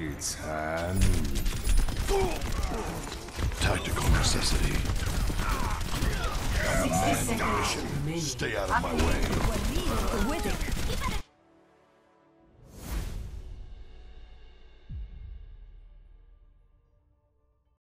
It's hand. Tactical necessity. Stay out of my way.